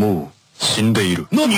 もう死んでいる。何？